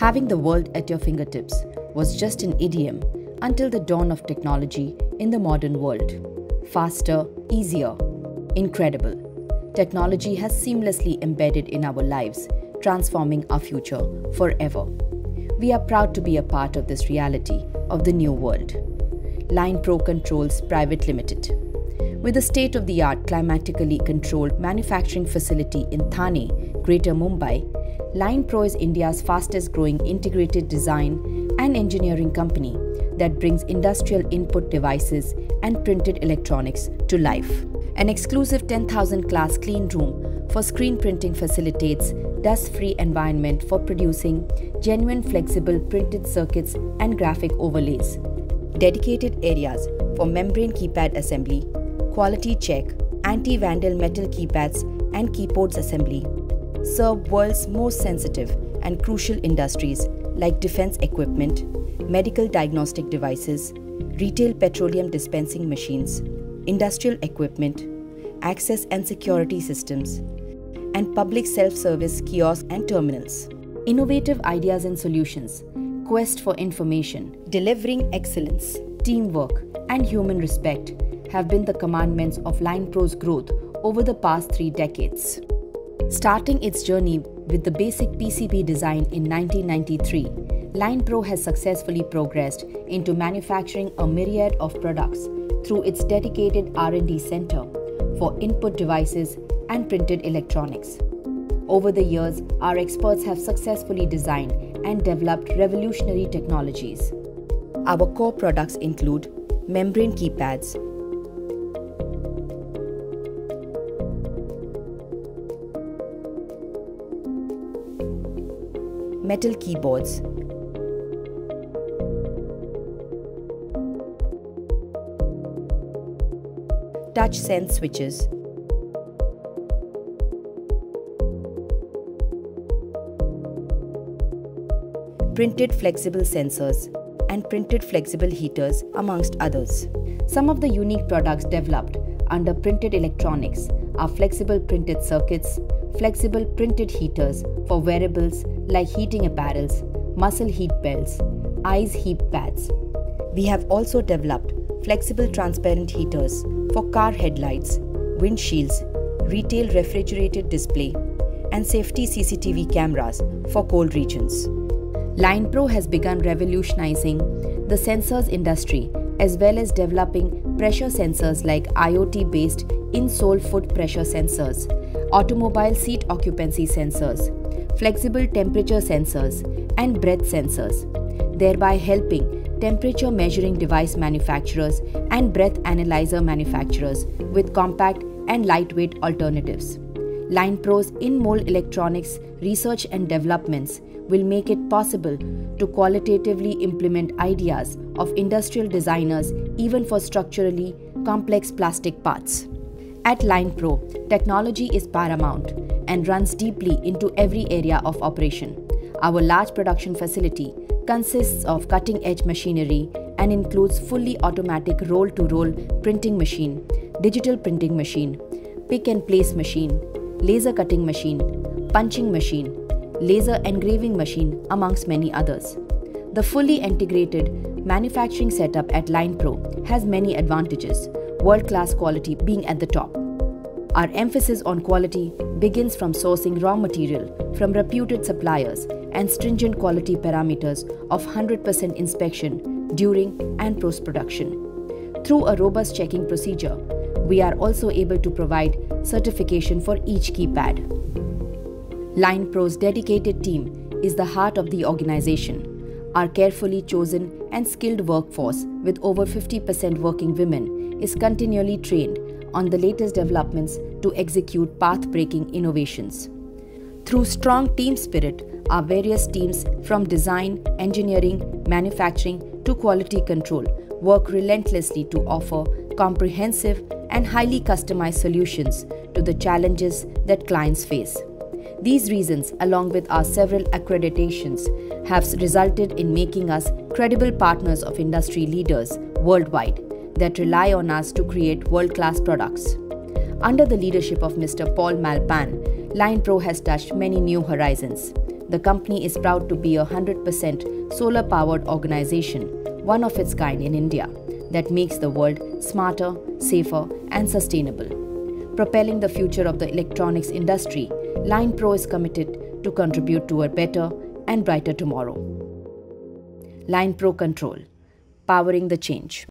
Having the world at your fingertips was just an idiom until the dawn of technology in the modern world. Faster, easier, incredible. Technology has seamlessly embedded in our lives, transforming our future forever. We are proud to be a part of this reality of the new world. Linepro Controls Private Limited. With a state of the art climatically controlled manufacturing facility in Thane, Greater Mumbai, Linepro is India's fastest growing integrated design and engineering company that brings industrial input devices and printed electronics to life. An exclusive 10,000 class clean room for screen printing facilitates dust-free environment for producing genuine flexible printed circuits and graphic overlays. Dedicated areas for membrane keypad assembly, quality check, anti-vandal metal keypads and keyboards assembly, serve world's most sensitive and crucial industries like defense equipment, medical diagnostic devices, retail petroleum dispensing machines, industrial equipment, access and security systems, and public self-service kiosks and terminals. Innovative ideas and solutions, quest for information, delivering excellence, teamwork, and human respect have been the commandments of Linepro's growth over the past three decades. Starting its journey with the basic PCB design in 1993, Linepro has successfully progressed into manufacturing a myriad of products through its dedicated R&D center for input devices and printed electronics. Over the years, our experts have successfully designed and developed revolutionary technologies. Our core products include membrane keypads, metal keyboards, touch sense switches, printed flexible sensors, and printed flexible heaters, amongst others. Some of the unique products developed under printed electronics are flexible printed circuits, flexible printed heaters for wearables like heating apparels, muscle heat belts, eyes heat pads. We have also developed flexible transparent heaters for car headlights, windshields, retail refrigerated display, and safety CCTV cameras for cold regions. Linepro has begun revolutionizing the sensors industry as well as developing pressure sensors like IoT based in-sole foot pressure sensors, automobile seat occupancy sensors, flexible temperature sensors, and breath sensors, thereby helping temperature measuring device manufacturers and breath analyzer manufacturers with compact and lightweight alternatives. Linepro's in mold electronics research and developments will make it possible to qualitatively implement ideas of industrial designers even for structurally complex plastic parts. At Linepro, technology is paramount and runs deeply into every area of operation. Our large production facility consists of cutting edge machinery and includes fully automatic roll to roll printing machine, digital printing machine, pick and place machine, laser cutting machine, punching machine, laser engraving machine, amongst many others. The fully integrated manufacturing setup at Linepro has many advantages, world class quality being at the top. Our emphasis on quality begins from sourcing raw material from reputed suppliers and stringent quality parameters of 100% inspection during and post production. Through a robust checking procedure, we are also able to provide certification for each keypad. Linepro's dedicated team is the heart of the organization. Our carefully chosen and skilled workforce, with over 50% working women, is continually trained on the latest developments to execute path breaking innovations. Through strong team spirit, our various teams from design, engineering, manufacturing to quality control work relentlessly to offer comprehensive and highly customized solutions to the challenges that clients face. These reasons, along with our several accreditations, have resulted in making us credible partners of industry leaders worldwide that rely on us to create world class products. Under the leadership of Mr. Paul Malpan, Linepro has touched many new horizons. The company is proud to be a 100% solar powered organization, one of its kind in India, that makes the world smarter, safer, and sustainable. Propelling the future of the electronics industry, Linepro is committed to contribute to a better and brighter tomorrow. Linepro Control, powering the change.